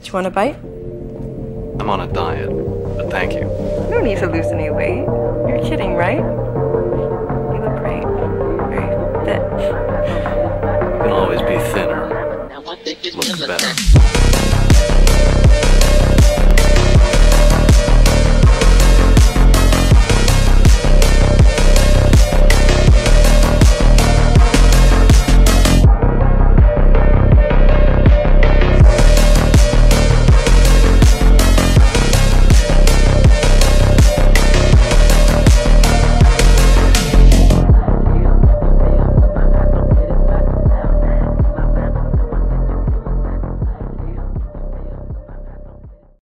Do you want a bite? I'm on a diet, but thank you. No need to lose any weight. You're kidding, right? You look great. Very fit. You can always be thinner. Looks better.